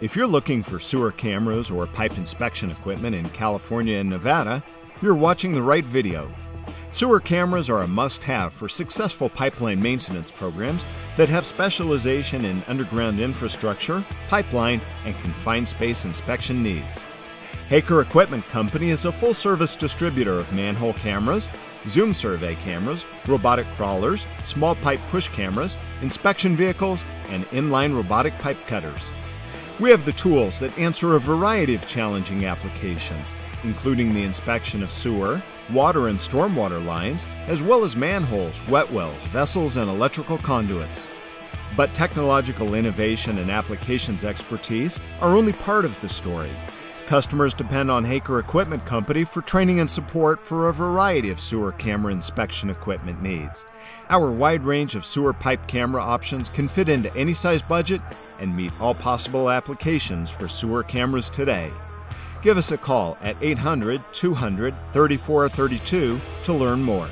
If you're looking for sewer cameras or pipe inspection equipment in California and Nevada, you're watching the right video. Sewer cameras are a must have for successful pipeline maintenance programs that have specialization in underground infrastructure, pipeline, and confined space inspection needs. Haaker Equipment Company is a full service distributor of manhole cameras, zoom survey cameras, robotic crawlers, small pipe push cameras, inspection vehicles, and inline robotic pipe cutters. We have the tools that answer a variety of challenging applications, including the inspection of sewer, water and stormwater lines, as well as manholes, wet wells, vessels, and electrical conduits. But technological innovation and applications expertise are only part of the story. Customers depend on Haaker Equipment Company for training and support for a variety of sewer camera inspection equipment needs. Our wide range of sewer pipe camera options can fit into any size budget and meet all possible applications for sewer cameras today. Give us a call at 800 200 3432 to learn more.